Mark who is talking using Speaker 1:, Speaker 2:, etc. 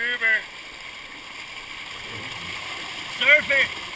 Speaker 1: Goober. Surf it.